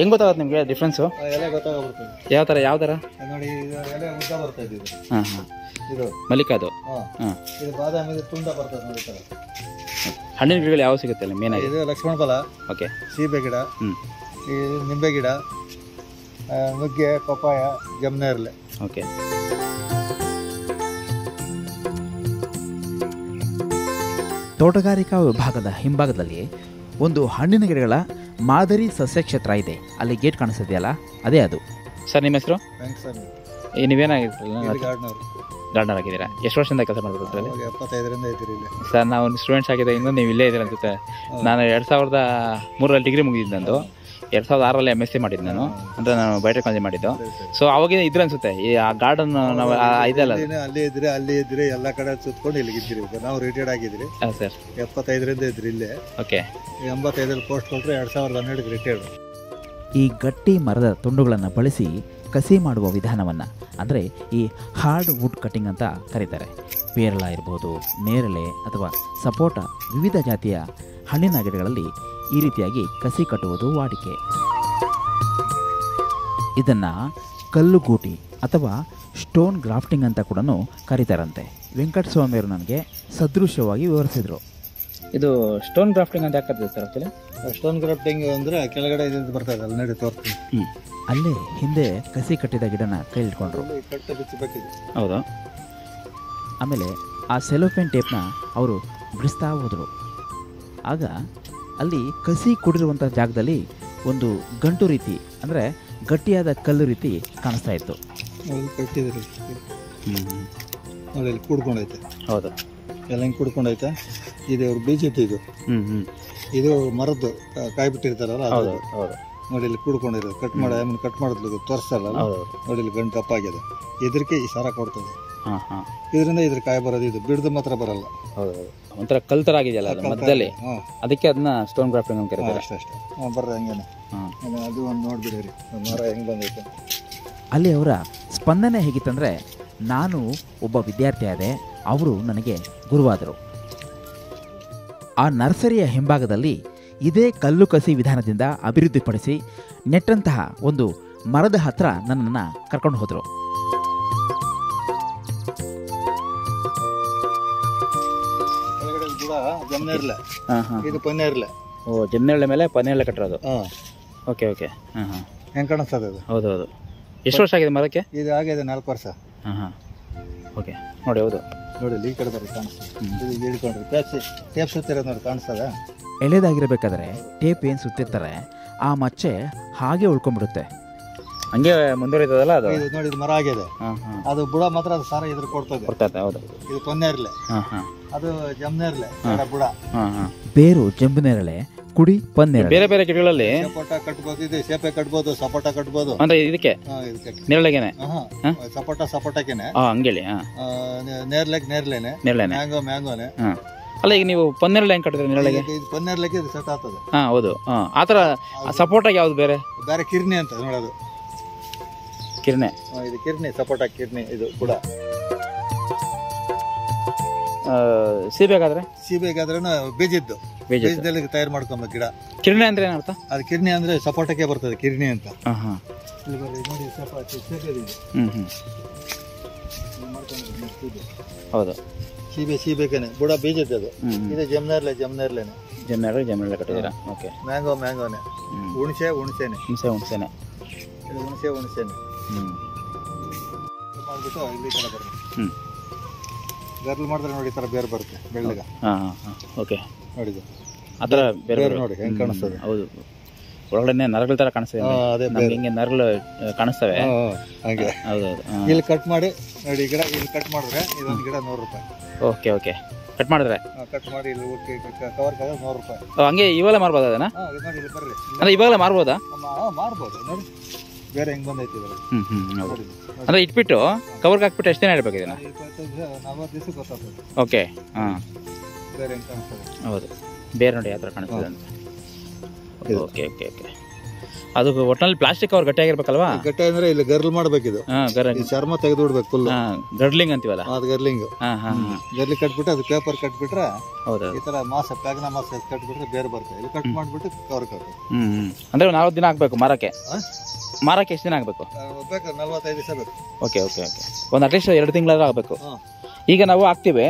ಹೆಂಗ್ ಗೊತ್ತಾಗುತ್ತೆ ನಿಮಗೆ ಡಿಫ್ರೆನ್ಸ್ ಆ ಎಲೆ ಗೊತ್ತಾಗ್ಬಿಡ್ತದೆ ಯಾವ ಥರ ಯಾವ ಥರ ನೋಡಿ ಇದು ಎಲೆ ಉದ್ದ ಬರ್ತದೆ ಇದು ಹಾಂ ಹಾಂ. ಇದು. ಮಲ್ಲಿಕಾದು? ಹಾಂ. ಹಾಂ. ಇದು ಬಾದಾಮಿ ಇದು ತುಂಡ ಬರ್ತದೆ ನೋಡಿ ಈ ಥರ ಹಣ್ಣಿನ ಗಿಡಗಳು ಯಾವ ಸಿಗುತ್ತೆ ಅಲ್ಲಿ ಮೇನ್ ಆಗಿ? ಇದು ಲಕ್ಷ್ಮಣ ಫಲ. ಓಕೆ ಸೀಬೆ ಗಿಡ. ಹ್ಞೂ ಇದು ನಿಂಬೆ ಗಿಡ. ನುಗ್ಗೆ ಪಪ್ಪಾಯ ಜಮ್ನೇರ್ಲೆ ಓಕೆ ತೋಟಗಾರಿಕಾ ವಿಭಾಗದ ಹಿಂಭಾಗದಲ್ಲಿ ಒಂದು ಹಣ್ಣಿನ ಗಿಡಗಳ ಮಾದರಿ ಸಸ್ಯ ಕ್ಷೇತ್ರ ಇದೆ. ಅಲ್ಲಿ ಗೇಟ್ ಕಾಣಿಸ್ತಿದೆಯಲ್ಲ ಅದೇ ಅದು. ಸರ್ ನಿಮ್ಮ ಹೆಸರು? ಗಾರ್ಡನರ್ ಆಗಿದ್ದೀರಾ ಎಷ್ಟು ವರ್ಷದಿಂದ ಕೆಲಸ ಮಾಡಿದ್ರೆ ಅದರಲ್ಲಿ ಅವಾಗ ಎಪ್ಪತ್ತೈದರಿಂದ ಇದ್ದೀರಿ ಇಲ್ಲಿ. ಸರ್ ನಾವು ಸ್ಟೂಡೆಂಟ್ಸ್ ಆಗಿದ್ದಾಗಿಂದ ನೀವು ಇಲ್ಲೇ ಇದ್ದೀರ ಅನ್ಸುತ್ತೆ. ನಾನು ಎರಡು ಸಾವಿರದ ಮೂರರಲ್ಲಿ ಡಿಗ್ರಿ ಮುಗಿದಿದ್ದು ನಂದು. ಎರಡು ಸಾವಿರದ ಆರಲ್ಲಿ ಎಂ ಎಸ್ ಸಿ ಮಾಡಿದ್ದು ನಾನು. ಅಂದ್ರೆ ನಾನು ಬಯೋಟೆಕ್ನಾಲಜಿ ಮಾಡಿದ್ದು. ಸೊ ಅವಾಗ ಇದ್ರೆ ಅನ್ಸುತ್ತೆ ಈ ಆ ಗಾರ್ಡನ್ ನಾವು ಇದೆಲ್ಲ ಅಲ್ಲಿ ಇದ್ರೆ ಅಲ್ಲಿ ಇದ್ರೆ ಎಲ್ಲ ಕಡೆ ಸುತ್ಕೊಂಡು ಇಲ್ಲಿ ಇದ್ದೀರಿ. ಈಗ ನಾವು ರಿಟೈರ್ಡ್ ಆಗಿದ್ರಿ ಹಾಂ ಸರ್ ಎಪ್ಪತ್ತೈದರಿಂದ ಇದ್ರಿ ಇಲ್ಲೇ. ಓಕೆ ಎಂಬತ್ತೈದರಲ್ಲಿ ಪೋಸ್ಟ್ ಕೊಟ್ಟರೆ ಎರಡು ಸಾವಿರದ ಹನ್ನೆರಡಕ್ಕೆ ರಿಟೈರ್ಡ್ ಈ ಗಟ್ಟಿ ಮರದ ತುಂಡುಗಳನ್ನು ಬಳಸಿ ಕಸಿ ಮಾಡುವ ವಿಧಾನವನ್ನು ಅಂದರೆ ಈ ಹಾರ್ಡ್ ವುಡ್ ಕಟಿಂಗ್ ಅಂತ ಕರೀತಾರೆ. ಪೇರಳ ಇರ್ಬೋದು ನೇರಳೆ ಅಥವಾ ಸಪೋಟ ವಿವಿಧ ಜಾತಿಯ ಹಣ್ಣಿನ ಗಿಡಗಳಲ್ಲಿ ಈ ರೀತಿಯಾಗಿ ಕಸಿ ಕಟ್ಟುವುದು ವಾಡಿಕೆ. ಇದನ್ನು ಕಲ್ಲುಗೂಟಿ ಅಥವಾ ಸ್ಟೋನ್ ಗ್ರಾಫ್ಟಿಂಗ್ ಅಂತ ಕೂಡ ಕರೀತಾರಂತೆ. ವೆಂಕಟಸ್ವಾಮಿಯವರು ನನಗೆ ಸದೃಶ್ಯವಾಗಿ ವಿವರಿಸಿದರು. ಇದು ಸ್ಟೋನ್ ಗ್ರಾಫ್ಟಿಂಗ್ ಅಂತ ಯಾಕೆ ಸರ್ ಆಕ್ಚುಲಿ? ಸ್ಟೋನ್ ಗ್ರಾಫ್ಟಿಂಗ್ ಅಂದ್ರೆ ಕೆಳಗಡೆ ಇದು ಬರ್ತದೆ ಅಲ್ಲಿ ನೋಡಿ ಹ್ಞೂ ಅಲ್ಲೇ ಹಿಂದೆ ಕಸಿ ಕಟ್ಟಿದ ಗಿಡನ ಕೈ ಇಟ್ಕೊಂಡ್ರು ಹೌದಾ ಹೌದು? ಆಮೇಲೆ ಆ ಸೆಲೋಫೆನ್ ಟೇಪ್ನ ಅವರು ಬಿಡಿಸ್ತಾ ಹೋದರು. ಆಗ ಅಲ್ಲಿ ಕಸಿ ಕುಡಿರುವಂಥ ಜಾಗದಲ್ಲಿ ಒಂದು ಗಂಟು ರೀತಿ ಅಂದರೆ ಗಟ್ಟಿಯಾದ ಕಲ್ಲು ರೀತಿ ಕಾಣಿಸ್ತಾ ಇತ್ತು. ನೋಡಿ ಇಲ್ಲಿ ಕೂಡ್ಕೊಂಡೈತೆ. ಹೌದು. ಎಲ್ಲ ಹಿಂಗೆ ಕೂಡ್ಕೊಂಡೈತೆ. ಇದು ಅವ್ರ ಬೀಜ ಇದು ಹ್ಞೂ ಹ್ಞೂ ಇದು ಮರದ್ದು ಕಾಯಿ ಬಿಟ್ಟಿರ್ತಾರಲ್ಲ. ಹೌದು ಹೌದು. ನೋಡಿ ಇಲ್ಲಿ ಕೂಡ್ಕೊಂಡಿರೋದು. ಕಟ್ ಮಾಡಿ ಆಮೇಲೆ ಕಟ್ ಮಾಡಿದ್ಲು ತೋರಿಸ್ತಾರಲ್ಲ ಹೌದು. ನೋಡಿ ಇಲ್ಲಿ ಗಂಟು ತಪ್ಪಾಗಿದೆ ಇದಕ್ಕೆ ಈ ಸಾರ ಕೊಡ್ತದೆ. ಹಾಂ ಹಾಂ. ಇದರಿಂದ ಇದ್ರ ಕಾಯಿ ಬರೋದು ಇದು. ಬಿಡ್ದು ಮಾತ್ರ ಬರಲ್ಲ. ಹೌದು ಒಂಥರ ಕಲ್ ಥರ ಆಗಿದೆಯಲ್ಲ ಮಧ್ಯದಲ್ಲಿ? ಅದಕ್ಕೆ ಅದನ್ನ ಸ್ಟೋನ್ ಗ್ರಾಫ್ಟಿಂಗ್ ಅಂತ ಕರೀತಾರೆ. ಅಷ್ಟೇ ಅಷ್ಟೇ. ಹಾಂ ಬರ್ರಿ ಹಂಗೇನೆ. ಹಾಂ. ಅದು ಒಂದು ನೋಡ್ಬಿಡಿರಿ. ಮರ ಹೆಂಗೆ ಬಂದೈತೆ. ಅಲ್ಲಿ ಅವರ ಸ್ಪಂದನೆ ಹೇಗಿತ್ತಂದರೆ ನಾನು ಒಬ್ಬ ವಿದ್ಯಾರ್ಥಿ ಆದೆ ಅವರು ನನಗೆ ಗುರುವಾದರು. ಆ ನರ್ಸರಿಯ ಹಿಂಭಾಗದಲ್ಲಿ ಇದೇ ಕಲ್ಲು ಕಸಿ ವಿಧಾನದಿಂದ ಅಭಿವೃದ್ಧಿಪಡಿಸಿ ನೆಟ್ಟಂತಹ ಒಂದು ಮರದ ಹತ್ರ ನನ್ನನ್ನು ಕರ್ಕೊಂಡು ಹೋದರು. ಇದು ಪನ್ನೇರ್ಲೆ ಓ ಜಮ್ನೆಳ್ಳೆ ಮೇಲೆ ಪನೆಳ್ಳೆ ಕಟ್ಟಿರೋದು? ಹಾಂ. Okay okay. ಹಾಂ ಹಾಂ. ಹೆಂಗೆ ಕಾಣಿಸ್ತದೆ ಅದು? ಹೌದು ಹೌದು. ಎಷ್ಟು ವರ್ಷ ಆಗಿದೆ ಮರಕ್ಕೆ? ಇದು ಆಗಿದೆ ನಾಲ್ಕು ವರ್ಷ. ಹಾಂ ಹಾಂ. ಓಕೆ. ನೋಡಿ ಹೌದು. ನೋಡಿ ಈ ಕಡೆ ಬರ್ರಿ ಕಾಣಿಸ್ತದೆ ಇದು. ಹಿಡ್ಕೊಂಡ್ರಿ. ಟೇಪ್ ಟೇಪ್ ಸುತ್ತಿರೋದು ನೋಡಿ ಕಾಣಿಸ್ತದ ಎಳೆದಾಗಿರಬೇಕಾದ್ರೆ ಟೇಪ್ ಏನು ಸುತ್ತಿರ್ತಾರೆ ಆ ಮಚ್ಚೆ ಹಾಗೆ ಉಳ್ಕೊಂಡ್ಬಿಡುತ್ತೆ. ಹಂಗೆ ಮುಂದುವರಿತದಲ್ಲ ಅದು? ಇದು ನೋಡಿ ಇದು ಮರ ಆಗಿದೆ. ಹಾಂ ಹಾಂ. ಅದು ಬುಡ ಮಾತ್ರ ಅದು ಸಾರ ಇದ್ರ ಕೊಡ್ತದೆ. ಕೊಡ್ತದೆ ಇದೆ ಹೌದು ಇದು ಹಾಂ ಅದು ಜಮ್ನೇರ್ಲೆ ಎಡ ಬುಡ. ಹಾಂ ಹಾಂ. ಬೇರು ಜಂಬುನೇರಳೆ ಕುಡಿ ಪನ್ನೇರಳೆ ಬೇರೆ ಬೇರೆ ಗಿಡಗಳಲ್ಲಿ? ಸಪೋಟ ಕಟ್ಬೋದು ಇದು ಸೇಪೆ ಕಟ್ಬೋದು ಸಪೋಟ ಕಟ್ಬೋದು. ಅಂದ್ರೆ ಇದಕ್ಕೆ? ಹಾ, ಇದಕ್ಕೆ. ನೇರಳೆಗೆನೆ? ಹಾಂ ಸಪೋಟ ಸಪೋಟಕ್ಕೆನೆ. ಹಾಂ ಹಂಗೇಳಿ ಹಾಂ. ಆ, ನೆ- ನೇರ್ಲೆಗ್ ನೇರ್ಲೆನೆ ನೇರಳೆನೆ. ಮ್ಯಾಂಗೋ ಮ್ಯಾಂಗೋನೆ. ಹಾಂ. ಅಲ್ಲ ಈಗ ನೀವು ಪನ್ನೆರಳೆ ಹೆಂಗ್ ಕಟ್ಟಿದ್ರೆ ನೆರಳೆ ಇದು ಇದು ಪನ್ನೇರ್ಲೆಗೆ ಇದು ಸೆಟ್ ಆಗ್ತದೆ. ಹಾಂ ಹೌದು ಹಾಂ. ಆ ಥರ ಸಪೋಟಾಗಿ ಯಾವ್ದು ಬೇರೆ? ಬೇರೆ ಕಿರ್ಣಿ ಅಂತ ನೋಡೋದು. ಕಿರಣೆ. ಆ, ಇದು ಕಿರ್ನಿ ಸಪೋಟ ಕಿರ್ಣಿ ಇದು ಕೂಡ. ಸೀಬೇಕಾದ್ರೆ ಸೀಬೆಗಾದ್ರೂ ಬೀಜಿದ್ದು. ಬೀಜ ಬೀಜದಲ್ಲಿ ತಯಾರು ಮಾಡ್ಕೊಬೇಕು ಗಿಡ. ಕಿರಣಿ ಅಂದ್ರೆ ಏನರ್ಥ ಅದು ಕಿರಣಿ ಅಂದ್ರೆ ಸಪೋಟಕ್ಕೆ ಬರ್ತದೆ ಕಿರಣಿ ಅಂತ. ಹೌದು. ಸೀಬೆ ಸೀಬೆಗೆನೆ. ಬುಡ ಬೀಜದ್ದು ಅದು. ಇದು ಜಮ್ನರ್ಲೆ ಜಮ್ನೇರ್ಲೆನೆ. ಜಮ್ನೆರಳೆ ಜಮ್ನರ್ಲೆ ಕಟ್ಟಿದ್ದೀರಾ? ಓಕೆ. ಮ್ಯಾಂಗೋ ಮ್ಯಾಂಗೋನೆ ಹ್ಞೂ ಹುಣಸೆ ಹುಣಸೆನೆ. ಹುಣಸೆ ಹುಣಸೆನೆ. ಇದು ಹುಣಸೆ ಹುಣಸೆನೆ. ಹ್ಞೂ ಇದು ಇಲ್ಲಿ ಕಡೆ ಹ್ಞೂ ಗರ್ಲ್ ಮಾಡಿದ್ರೆ ನೋಡಿ ಈ ಥರ ಬೇರೆ ಬರುತ್ತೆ ಬೆಳ್ಳಗ. ಹಾಂ ಹಾಂ ಹಾಂ. ಓಕೆ. ಆ ಥರ ಬೇರೆ ನೋಡಿ ಹೆಂಗೆ ಕಾಣಿಸ್ತದೆ. ಹೌದು. ಒಳಗಡೆ ನರಗಳ ಥರ ಕಾಣಿಸ್ತದೆ ಹಾ, ಅದೇ ನಮ್ಗೆ ಹಿಂಗೆ ನರಗಳು ಆ, ಕಾಣಿಸ್ತವೆ. ಹಾ, ಹಾ, ಹಾಗೆ. ಹೌದು ಹೌದು ಇಲ್ಲಿ ಕಟ್ ಮಾಡಿ ನೋಡಿ ಈ ಗಿಡ ಇಲ್ಲಿ ಕಟ್ ಮಾಡಿದ್ರೆ ಇದೊಂದು ಗಿಡ ನೂರು ರೂಪಾಯಿ. Okay okay. ಕಟ್ ಮಾಡಿದ್ರೆ? ಕಟ್ ಮಾಡಿ ಇಲ್ಲಿ ಕವರ್ ಕಲರ್ ನೂರು ರೂಪಾಯಿ. ಓ, ಹಂಗೆ ಇವಾಗಲೇ ಮಾರ್ಬೋದು ಅದನ್ನ? ಹಾಂ ಇದು ನೋಡಿ ಇಲ್ಲಿ ಬರ್ರಿ. ಅಂದ್ರೆ ಇವಾಗಲೇ ಮಾರ್ಬೋದಾ? ಮಾರ್ಬೋದು. ನೋಡಿ. ಬೇರೆ ಹೆಂಗ್ ಬಂದೈತಿ ಇದ್ರಲ್ಲಿ. ಹ್ಞೂ ಹ್ಞೂ ಹೌದು. ನೋಡಿ ನೋಡಿ. ಅಂದ್ರೆ ಇಟ್ಬಿಟ್ಟು ಕವರ್ಗೆ ಹಾಕ್ಬಿಟ್ಟು ಎಷ್ಟು ದಿನ ಇಡಬೇಕು ಇದನ್ನ? ಇಪ್ಪತ್ತೈದು ದಿವಸ ನಲ್ವತ್ತು ದಿವಸ ಗೊತ್ತಾಗ್ತದೆ. ಓಕೆ ಹಾಂ. ಅಂತ ಹೌದು. ಬೇರೆ ನೋಡಿ ಯಾವ ಥರ ಕಾಣಿಸ್ತದೆ ಅಂತ. ಓಕೆ ಓಕೆ ಓಕೆ ಅದು ಒಟ್ಟಿನಲ್ಲಿ ಪ್ಲಾಸ್ಟಿಕ್ ಅವ್ರು ಗಟ್ಟಿಯಾಗಿರ್ಬೇಕಲ್ವಾ? ಗಟ್ಟಿ ಅಂದ್ರೆ ಇಲ್ಲಿ ಗರ್ಲ್ ಮಾಡ್ಬೇಕಿದು ಹಾಂ ಗರ್ ಈ ಚರ್ಮ ತೆಗೆದು ಬಿಡ್ಬೇಕು ಫುಲ್ ಹಾಂ ಗರ್ಡ್ಲಿಂಗ್ ಅಂತೀವಲ್ಲ? ಅದು ಗರ್ಲಿಂಗ್. ಹಾಂ ಗರ್ಲಿ ಕಟ್ಬಿಟ್ಟು ಅದು ಪೇಪರ್ ಕಟ್ಬಿಟ್ರೆ ಹೌದು ಈ ತರ ಮಾಸ ಪ್ಯಾಗ್ನ ಮಾಸ ಕಟ್ಬಿಟ್ರೆ ಬೇರೆ ಬರ್ತದೆ ಇಲ್ಲಿ ಕಟ್ ಮಾಡ್ಬಿಟ್ಟು ಕವರ್ ಕಟ್ಟು ಹ್ಞೂ ಹ್ಞೂ ಅಂದರೆ ನಾಲ್ಕು ದಿನ ಆಗ್ಬೇಕು ಮರಕ್ಕೆ? ಮರಕ್ಕೆ ಮಾರಕ್ಕೆ ಎಷ್ಟು ದಿನ ಆಗಬೇಕು? ಬೇಕು ನಲ್ವತ್ತೈದು ದಿವಸ ಬೇಕು. ಓಕೆ ಓಕೆ ಓಕೆ ಒಂದು ಅಟ್ಲೀಸ್ಟ್ ಎರಡು ತಿಂಗಳಾದ್ರೂ ಆಗಬೇಕು. ಹಾ. ಈಗ ನಾವು ಹಾಕ್ತೀವಿ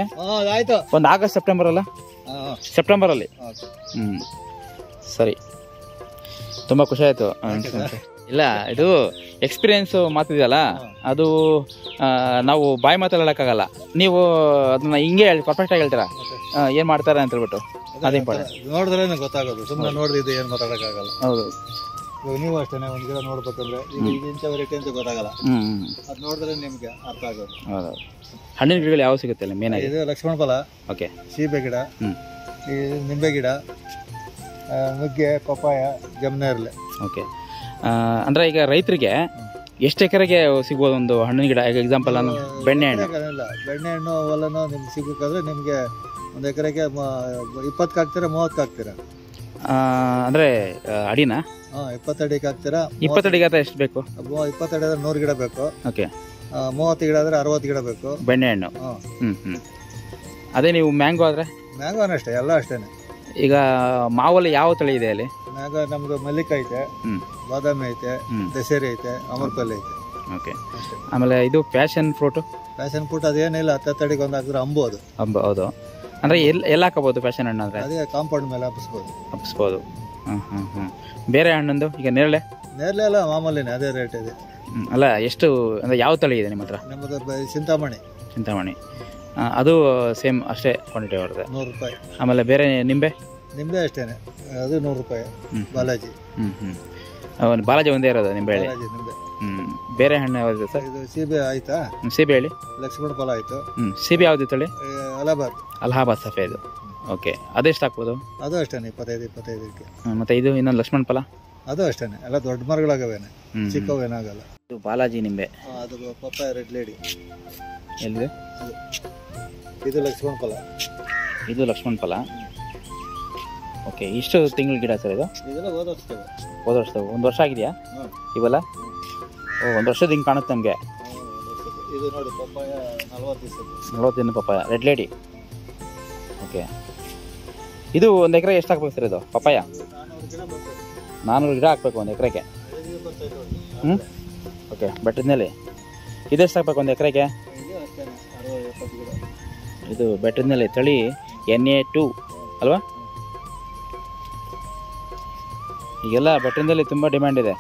ಒಂದು ಆಗಸ್ಟ್ ಸೆಪ್ಟೆಂಬರ್ ಅಲ್ಲ? ಸೆಪ್ಟೆಂಬರ್ ಅಲ್ಲಿ. ಸೆಪ್ಟೆಂಬರಲ್ಲಿ. ಹ್ಞೂ ಸರಿ. ತುಂಬ ಖುಷಿ ಆಯಿತು. ಇಲ್ಲ ಇದು ಎಕ್ಸ್ಪೀರಿಯನ್ಸ್ ಮಾತಿದೆಯಲ್ಲ ಅದು ನಾವು ಬಾಯಿ ಮಾತಾಡೋಕ್ಕಾಗಲ್ಲ ನೀವು ಅದನ್ನ ಹಿಂಗೆ ಹೇಳಿ ಪರ್ಫೆಕ್ಟಾಗಿ ಹೇಳ್ತೀರಾ? ಏನು ಮಾಡ್ತಾರೆ ಅಂತ ಹೇಳ್ಬಿಟ್ಟು. ಅದೇ ಇಂಪಾರ್ಟೆಂಟ್ ನೋಡಿದ್ರೆ ಗೊತ್ತಾಗೋದು. ಸುಮ್ಮನೆ ನೋಡಿದ್ರೆ ಏನು ಮಾತಾಡೋಕ್ಕಾಗಲ್ಲ. ಹೌದು. ಇವಾಗ ನೀವು ಅಷ್ಟೇ ಒಂದು ಗಿಡ ನೋಡ್ಬೇಕಂದ್ರೆ ಈಗ ವೆರೈಟಿ ಅಂತ ಗೊತ್ತಾಗಲ್ಲ. ಅದು ನೋಡಿದ್ರೆ ನಿಮ್ಗೆ ಅರ್ಥ ಆಗೋದು. ಹೌದು. ಹಣ್ಣಿನ ಗಿಡಗಳು ಯಾವ ಸಿಗುತ್ತೆ ಅಲ್ಲಿ ಮೇನ್ ಇದು ಲಕ್ಷ್ಮಣ ಫಲ ಓಕೆ. ಸೀಬೆ ಗಿಡ ಈ ನಿಂಬೆ ಗಿಡ ಆ, ನುಗ್ಗೆ ಪಪ್ಪಾಯ ಜಮ್ನೇರ್ಲೆ ಓಕೆ. ಅಂದರೆ ಈಗ ರೈತರಿಗೆ ಎಷ್ಟು ಎಕರೆಗೆ ಸಿಗ್ಬೋದು ಒಂದು ಹಣ್ಣಿನ ಗಿಡ? ಈಗ ಎಕ್ಸಾಂಪಲ್ ನಾನು ಬೆಣ್ಣೆ ಹಣ್ಣು. ಇಲ್ಲ ಬೆಣ್ಣೆಹಣ್ಣು ಅವೆಲ್ಲನೂ ನಿಮ್ಗೆ ಸಿಗಬೇಕಾದ್ರೆ ನಿಮಗೆ ಒಂದು ಎಕರೆಗೆ ಇಪ್ಪತ್ತು ಹಾಕ್ತೀರಾ ಮೂವತ್ತು ಹಾಕ್ತೀರಾ? ಅಂದ್ರೆ ಅಡಿನ? ಇಪ್ಪತ್ತಡಿಗೆ ಹಾಕ್ತೀರಾ? ಇಪ್ಪತ್ತಡಿಗೆ ಆದ್ರೆ ಎಷ್ಟು ಬೇಕು? ಇಪ್ಪತ್ತಡಿ ಆದ್ರೆ ನೂರು ಗಿಡ ಬೇಕು. ಓಕೆ. ಮೂವತ್ತು ಗಿಡ ಆದ್ರೆ ಅರವತ್ತು ಗಿಡ ಬೇಕು. ಬೆಣ್ಣೆ ಹಣ್ಣು. ಹಾಂ. ಹ್ಞೂ ಹ್ಞೂ ಅದೇ ನೀವು ಮ್ಯಾಂಗೋ ಆದರೆ? ಮ್ಯಾಂಗೋನ ಅಷ್ಟೇ ಎಲ್ಲ ಅಷ್ಟೇನೆ. ಈಗ ಮಾವಲ್ಲಿ ಯಾವ ತಳಿ ಇದೆ ಅಲ್ಲಿ? ಮ್ಯಾಂಗೋ ನಮ್ದು ಮಲ್ಲಿಕ ಐತೆ ಬಾದಾಮಿ ಐತೆ ದಸೇರಿ ಐತೆ ಅಮರ್ಪಲ್ಲಿ ಐತೆ. ಓಕೆ. ಆಮೇಲೆ ಇದು ಪ್ಯಾಷನ್ ಫ್ರೂಟು? ಫ್ಯಾಷನ್ ಫ್ರೂಟ್ ಅದೇನಿಲ್ಲ ಹತ್ತತ್ತಡಿಗೆ ಒಂದು ಹಾಕಿದ್ರೆ ಅಂಬು ಅದು. ಅಂಬು ಹೌದು. ಅಂದರೆ ಎಲ್ಲಿ ಹಾಕಬಹುದು ಹಾಕೋಬೋದು ಪ್ಯಾಷನ್ ಹಣ್ಣು ಅಂದರೆ ಅದೇ ಕಾಂಪೌಂಡ್ ಮೇಲೆ ಹಬ್ಬಿಸ್ಬೋದು ಹಪ್ಸ್ಬೋದು. ಬೇರೆ ಹಣ್ಣೊಂದು? ಈಗ ನೇರಳೆ? ನೇರಳೆ ಅಲ್ಲ ಮಾಮೂಲಿನೇ ಅದೇ ರೇಟ್ ಇದೆ. ಅಲ್ಲ ಎಷ್ಟು ಅಂದರೆ ಯಾವ ತಳಿ ಇದೆ ನಿಮ್ಮ ಹತ್ರ? ನಮ್ಮದು ಚಿಂತಾಮಣಿ. ಚಿಂತಾಮಣಿ. ಅದು ಸೇಮ್ ಅಷ್ಟೇ ಕ್ವಾಂಟಿಟಿ ಬರುತ್ತೆ ನೂರು ರೂಪಾಯಿ. ಆಮೇಲೆ ಬೇರೆ ನಿಂಬೆ? ನಿಂಬೆ ಅಷ್ಟೇನೆ. ಅದು ನೂರು ರೂಪಾಯಿ. ಬಾಲಾಜಿ. ಹ್ಞೂ ಹ್ಞೂ ಬಾಲಾಜಿ ಒಂದೇ ಇರೋದು ನಿಂಬೆ ನಿಂಬೆ. ಹ್ಞೂ ಬೇರೆ ಹಣ್ಣು ಯಾವ್ದು ಸರ್? ಇದು ಸೀಬೆ ಆಯ್ತಾ? ಹ್ಮ್, ಸೀಬೆ ಹೇಳಿ. ಲಕ್ಷ್ಮಣ ಫಲ ಆಯ್ತು. ಹ್ಞೂ ಸೀಬೆ ಯಾವ್ದು ತಳಿ? ಈ ಅಲಹಾಬಾದ್. ಅಲಹಾಬಾದ್ ಸಫೇದು ಓಕೆ ಅದೆಷ್ಟು ಹಾಕ್ಬೋದು? ಅದು ಅಷ್ಟೇನೆ ಇಪ್ಪತ್ತೈದು ಇಪ್ಪತ್ತೈದಕ್ಕೆ. ಹ್ಮ್, ಮತ್ತೆ ಇದು ಇನ್ನೊಂದು ಲಕ್ಷ್ಮಣ್ ಫಲ ಅದು ಅಷ್ಟೇನೆ ಎಲ್ಲ ದೊಡ್ಡ ಮರಗಳಾಗವೇನೆ. ಹ್ಮ್. ಚಿಕ್ಕವೇನಾಗಲ್ಲ ಇದು ಬಾಲಾಜಿ ನಿಂಬೆ. ಆ, ಅದು ಪಪ್ಪಾಯ ರೆಡ್ ಲೇಡಿ. ಎಲ್ಲಿದೆ? ಇದು ಲಕ್ಷ್ಮಣ ಫಲ ಇದು ಲಕ್ಷ್ಮಣ ಫಲ ಓಕೆ ಇಷ್ಟು ತಿಂಗಳ ಗಿಡ ಸರ್ ಇದು? ಇದೆಲ್ಲ ಓದಿಸ್ತೇವೆ ಹೋದ ವರ್ಷ ಒಂದು ವರ್ಷ ಆಗಿದೆಯಾ? ಇವಲ್ಲ? ಒಂದು ವರ್ಷದ ಹಿಂಗೆ ಕಾಣುತ್ತೆ ನಮಗೆ. ಇದು ಪಪ್ಪಾಯ, ರೆಡ್ ಲೇಡಿ. ಓಕೆ. ಇದು ಒಂದು ಎಕರೆ ಎಷ್ಟು ಹಾಕ್ಬೇಕು ಸರ್ ಇದು, ಪಪ್ಪಾಯ? ನಾನ್ನೂರು ಗಿಡ ಹಾಕ್ಬೇಕು ಒಂದು ಎಕರೆಗೆ. ಹ್ಞೂ ಓಕೆ ಬೆಟ್ಟದ ಇದೆಷ್ಟು ಹಾಕ್ಬೇಕು ಒಂದು ಎಕರೆಗೆ? ಇದು ಬೆಟ್ಟದ ಮೇಲೆ ಎಪ್ಪತ್ತು ಇದು ಬೆಟ್ಟದ ತಳಿ ಎನ್ ಎ ಟು, ಅಲ್ವಾ? ಈಗೆಲ್ಲ ಬೆಟ್ಟದಲ್ಲಿ ತುಂಬ ಡಿಮ್ಯಾಂಡ್ ಇದೆ.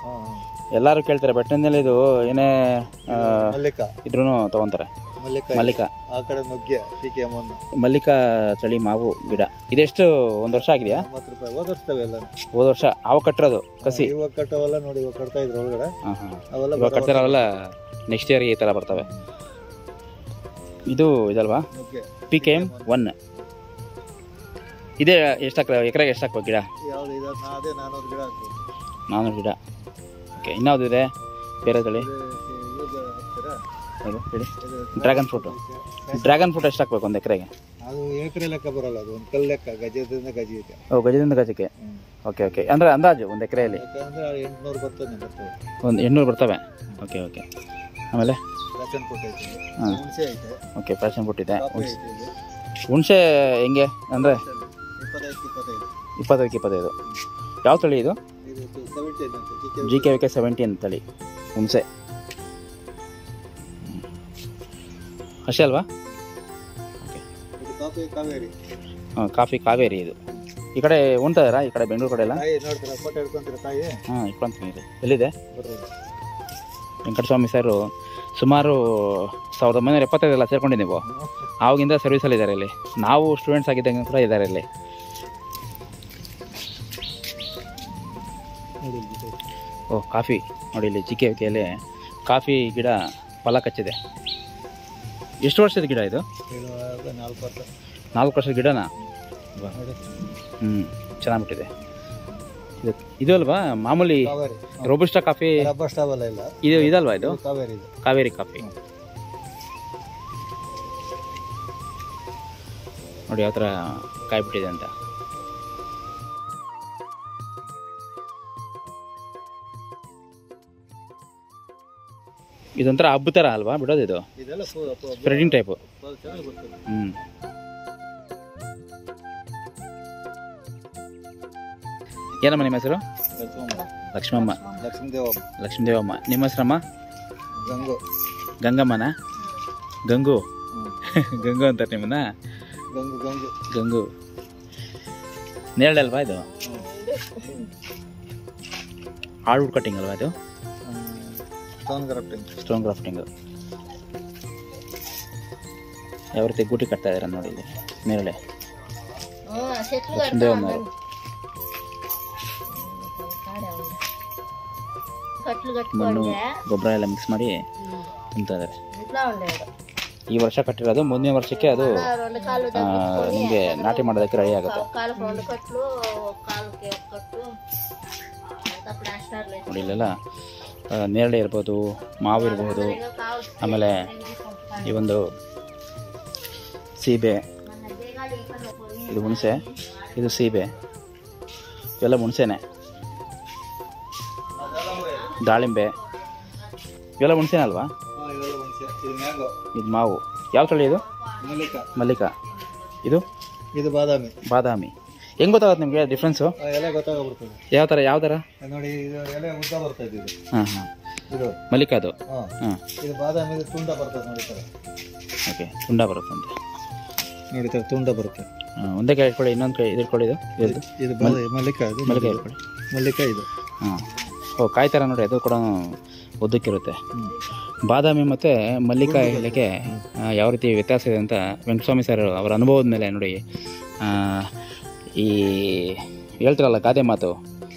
ಎಲ್ಲರೂ ಕೇಳ್ತಾರೆ ಬೆಟ್ಟದಲ್ಲಿ ಇದು ಏನೇ ಇದ್ರು ಮಲ್ಲಿಕ. ಇದ್ರೂ ತೊಗೊತಾರೆ. ಮಲ್ಲಿಕ ಮಲ್ಲಿಕ. ಆ ಕಡೆ ನುಗ್ಗೆ ಪಿ ಕೆ ಎಂ ಮಲ್ಲಿಕಾ ತಳಿ ಮಾವು ಗಿಡ. ಇದೆಷ್ಟು ಒಂದ್ ವರ್ಷ ಆಗಿದೆಯಾ? ಹೋದ ವರ್ಷ. ಅವ ಕಟ್ಟಿರೋದು ಕಸಿ. ಇವಾಗ ಕಟ್ಟೋವೆಲ್ಲ ನೋಡಿ ಇವಾಗ ಕಟ್ತಾ ಇದ್ರು ಒಳಗಡೆ. ಹಾಂ ಹಾಂ. ಅವೆಲ್ಲ ಇವಾಗ ಕಟ್ತಿರೋವೆಲ್ಲ ನೆಕ್ಸ್ಟ್ ಇಯರ್ ಈ ತರ ಬರ್ತವೆ. ಇದು ಇದಲ್ವಾ? ಪಿ ಕೆ ಎಂ ಒನ್ ಇದೇ ಎಷ್ಟು ಎಕರೆಗೆ ಎಷ್ಟು ಹಾಕ್ಬೇಕು ಗಿಡ? ನಾನೂರು ನಾನ್ನೂರು ಗಿಡ. ಓಕೆ ಇನ್ನೂ ಇದೆ? ಬೇರೆ ತಳಿ? ಹೇಳಿ ಡ್ರ್ಯಾಗನ್ ಫ್ರೂಟು ಡ್ರ್ಯಾಗನ್ ಫ್ರೂಟ್ ಎಷ್ಟು ಹಾಕ್ಬೇಕು ಒಂದು ಎಕರೆಗೆ? ಅದು ಎಕರೆ ಲೆಕ್ಕ ಬರಲ್ಲ ಅದು ಒಂದು ಕಲ್ಲು ಲೆಕ್ಕ ಗಜದಿಂದ ಗಜಿ ಇದೆ. ಓ ಗಜದಿಂದ ಗಜಕ್ಕೆ. Okay okay. ಅಂದರೆ ಅಂದಾಜು ಒಂದು ಎಕರೆಯಲ್ಲಿ? ಎಂಟ್ನೂರು ಬರ್ತದೆ ಒಂದು ಎಂಟುನೂರು ಬರ್ತವೆ? Okay okay. ಆಮೇಲೆ? ರಚನ್ ಫ್ರೂಟ್ ಐತೆ. ಹಾಂ. ಹುಣಸೆ ಐತೆ. ಓಕೆ ಪ್ಯಾಷನ್ ಫ್ರೂಟ್ ಇದೆ. ಹುಣಸೆ ಹೆಂಗೆ ಅಂದರೆ? ಇಪ್ಪತ್ತೈದು ಇಪ್ಪತ್ತೈದು. ಇಪ್ಪತ್ತೈದಕ್ಕೆ ಇಪ್ಪತ್ತೈದು. ಯಾವ ತಳಿ ಇದು? ಜಿ ಕೆ ಕೆ ಅಂತ ಹೇಳಿ ಹುಣಸೆ. ಅಷ್ಟೇ ಅಲ್ವಾ? ಹಾಂ ಕಾಫಿ ಕಾವೇರಿ ಇದು. ಈ ಕಡೆ ಉಂಟದಾರಾ ಈ ಕಡೆ ಬೆಂಗಳೂರು ಕಡೆ ಎಲ್ಲ ಹಾಂ ಇಟ್ಕೊಂತೀನಿ ರೀ ಎಲ್ಲಿದೆ? ವೆಂಕಟಸ್ವಾಮಿ ಸರು ಸುಮಾರು ಸಾವಿರದ ಒಂಬೈನೂರ ಎಪ್ಪತ್ತೈದೆಲ್ಲ ಸೇರ್ಕೊಂಡು ನೀವು. ಆವಾಗಿಂದ ಸರ್ವಿಸಲ್ಲಿ ಇದ್ದಾರೆ ಇಲ್ಲಿ. ನಾವು ಸ್ಟೂಡೆಂಟ್ಸ್ ಆಗಿದ್ದಂಗೆ ಕೂಡ ಇದ್ದಾರೆ ಇಲ್ಲಿ. ನೋಡಿ ಇಲ್ಲಿ ಓ ಕಾಫಿ. ನೋಡಿ ಇಲ್ಲಿ ಜಿ ಕೆ ಕೆಯಲ್ಲಿ ಕಾಫಿ ಗಿಡ ಫಲ ಕಚ್ಚಿದೆ. ಎಷ್ಟು ವರ್ಷದ ಗಿಡ ಇದು? ನಾಲ್ಕು ವರ್ಷ ನಾಲ್ಕು ವರ್ಷದ ಗಿಡನಾ? ಹ್ಞೂ ಹ್ಞೂ ಚೆನ್ನಾಗ್ಬಿಟ್ಟಿದೆ ಇದು ಇದು ಅಲ್ವಾ? ಮಾಮೂಲಿ ರೋಬಸ್ಟಾ ಕಾಫಿ? ಇದು ಇದಲ್ವಾ ಇದು? ಇದು ಕಾವೇರಿ ಇದು. ಕಾವೇರಿ ಕಾಫಿ. ನೋಡಿ ಯಾವ ಥರ ಕಾಯ್ಬಿಟ್ಟಿದೆ ಅಂತ. ಇದೊಂಥರ ಹಬ್ಬ ಥರ ಅಲ್ವಾ ಬಿಡೋದು ಇದು? ಸ್ಪ್ರೆಡಿಂಗ್ ಟೈಪು ಹ್ಞೂ ಏನಮ್ಮ ನಿಮ್ಮ ಹೆಸರು? ಲಕ್ಷ್ಮಮ್ಮ. ಲಕ್ಷ್ಮೀದೇವಮ್ಮ. ನಿಮ್ಮ ಹೆಸರಮ್ಮ ಗಂಗು. ಗಂಗಮ್ಮನ? ಗಂಗು. ಗಂಗು ಅಂತಾರೆ ನಿಮ್ಮನ್ನ? ಗಂಗು ಗಂಗು. ಗಂಗು. ನೇರಳೆ ಅಲ್ವಾ ಇದು ಹಾರ್ಡ್ವುಡ್ ಕಟಿಂಗ್ ಅಲ್ವಾ ಇದು? Stone grafting. ಸ್ಟೋನ್ ಯಾವ ರೀತಿ ಗೂಟಿ ಕಟ್ತಾ ಇದ್ದಾರೆ ನೋಡಿ ಇಲ್ಲಿ ನೇರಳೆ ಮಣ್ಣು ಗೊಬ್ಬರ ಎಲ್ಲ ಮಿಕ್ಸ್ ಮಾಡಿ ತುಂಬ್ತಾ ಇದ್ದಾರೆ ಈ ವರ್ಷ ಕಟ್ಟಿರೋದು ಮುಂದಿನ ವರ್ಷಕ್ಕೆ ಅದು ನಿಮಗೆ ನಾಟಿ ಮಾಡೋದಕ್ಕೆ ರೆಡಿ ಆಗುತ್ತೆ. ನೋಡಿ ನೇರಳೆ ಇರ್ಬೋದು ಮಾವು ಇರ್ಬೋದು ಆಮೇಲೆ ಈ ಒಂದು ಸೀಬೆ ಇದು ಹುಣಸೆ ಇದು ಸೀಬೆ ಇವೆಲ್ಲ ಹುಣಸೆನೆ. ದಾಳಿಂಬೆ ಇವೆಲ್ಲ ಹುಣಸೇನೆ ಅಲ್ವಾ? ಇದು ಮಾವು. ಯಾವ ತಳಿ ಇದು? ಮಲ್ಲಿಕ. ಇದು? ಇದು ಬಾದಾಮಿ. ಬಾದಾಮಿ. ಹೆಂಗ್ ಗೊತ್ತಾಗುತ್ತೆ ನಿಮಗೆ ಡಿಫ್ರೆನ್ಸು ಎಲೆ ಗೊತ್ತಾಗ್ಬಿಡ್ತದೆ. ಯಾವ ಥರ ಯಾವ ಥರ ನೋಡಿ ಇದು ಎಲೆ ಉದ್ದ ಬರ್ತದೆ ಇದು ಹಾಂ ಹಾಂ. ಇದು. ಮಲ್ಲಿಕ ಅದು ಹಾಂ. ಹಾಂ. ಇದು ಬಾದಾಮಿ ಇದು ತುಂಡ ಬರ್ತದೆ ನೋಡಿ ಈ ಓಕೆ ತುಂಡ ಬರುತ್ತಂತೆ ನೋಡಿ ಥರ ತುಂಡ ಬರುತ್ತೆ. ಆ, ಒಂದೇ ಕೈ ಇಟ್ಕೊಳ್ಳಿ ಇನ್ನೊಂದು ಕೈ ಇದು ಇಟ್ಕೊಳ್ಳಿ ಇದು ಇದ್ರದ್ದು ಇದು ಬಾದ ಮಲ್ಲಿಕ ಇದು ಮಲ್ಲಿಕ ಇಟ್ಕೊಳ್ಳಿ. ಮಲ್ಲಿಕ ಇದು. ಹಾಂ. ಓ ಕಾಯಿ ಥರ ನೋಡಿ ಅದು ಕೂಡ ಉದ್ದಕ್ಕಿರುತ್ತೆ. ಹ್ಮ್. ಬಾದಾಮಿ ಮತ್ತು ಮಲ್ಲಿಕಾ ಎಲೆಗೆ ಆ, ಯಾವ ರೀತಿ ವ್ಯತ್ಯಾಸ ಇದೆ ಅಂತ ವೆಂಕಟಸ್ವಾಮಿ ಸರ್ ಅವರ ಅನುಭವದ ಮೇಲೆ ನೋಡಿ ಆ, ಈ ಹೇಳ್ತಿರಲ್ಲ ಗಾದೆ ಮಾತು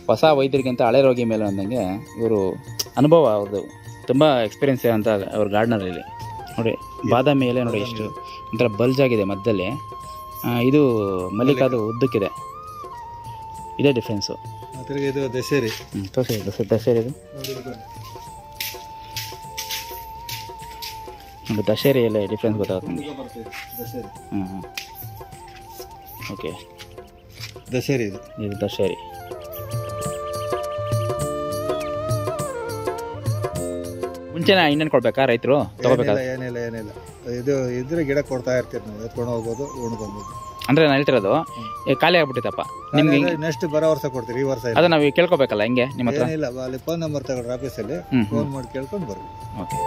ಹೊಸ ವೈದ್ಯರಿಗಿಂತ ಹಳೆ ರೋಗಿ ಮೇಲೆ ಅಂದಂಗೆ ಇವರು ಅನುಭವ ಅವ್ರದ್ದು ತುಂಬ ಎಕ್ಸ್ಪೀರಿಯನ್ಸ್ ಅಂತ ಅವ್ರ ಗಾರ್ಡನಲ್ಲಿ ನೋಡಿ ಬಾದಾಮಿ ಎಲೆ ನೋಡಿ ಎಷ್ಟು ಒಂಥರ ಬಲ್ಜ್ ಆಗಿದೆ ಮಧ್ಯದಲ್ಲಿ. ಇದು ಮಲ್ಲಿಕಾದು ಉದ್ದಕ್ಕಿದೆ. ಇದೇ ಡಿಫ್ರೆನ್ಸು ಇದು ದಸೇರಿ. ದಸೆ ದಸೇರಿ ಇದು. ನೋಡಿ ಇದು ಎಲೆ ಡಿಫ್ರೆನ್ಸ್ ಗೊತ್ತಾಗುತ್ತೆ. ದಸೇರಿ. ಹ್ಞೂ ಹ್ಞೂ ಓಕೆ ದಸೇರಿ ಇದು. ಇದು ದಸರಿ. ಮುಂಚೆನ ಇನ್ನೇನು ಕೊಡ್ಬೇಕಾ ರೈತರು? ತಗೋಬೇಕಾ? ಏನಿಲ್ಲ ಏನಿಲ್ಲ ಏನಿಲ್ಲ. ಇದು ಇದ್ರೆ ಗಿಡ ಕೊಡ್ತಾ ಇರ್ತೀವಿ ನೀವು. ಎತ್ಕೊಂಡು ಹೋಗ್ಬೋದು ಉಣ್ಕೊಬೋದು ಅಂದ್ರೆ ನಾನು ಹೇಳ್ತಿರೋದು ಏ, ಖಾಲಿ ಆಗ್ಬಿಟ್ಟಿತ್ತಪ್ಪ. ನಿಮ್ಗೆ ಹಿಂಗೆ ನೆಕ್ಸ್ಟ್ ಬರೋ ವರ್ಷ ಕೊಡ್ತೀರಿ ಈ ವರ್ಷ ಅದನ್ನ ಅದ ನಾವು ಕೇಳ್ಕೊಬೇಕಲ್ಲ ಹೆಂಗೆ? ನಿಮ್ಮ ಹತ್ರ? ಏನಿಲ್ಲ ಅಲ್ಲಿ ಫೋನ್ ನಂಬರ್ ತಗೊಂಡ್ರೆ ಆಫೀಸಲ್ಲಿ ಫೋನ್ ಮಾಡಿ ಕೇಳ್ಕೊಂಡು ಬರ್ರಿ. ಓಕೆ